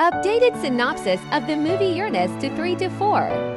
Updated synopsis of the movie Uranus to 3 to 4.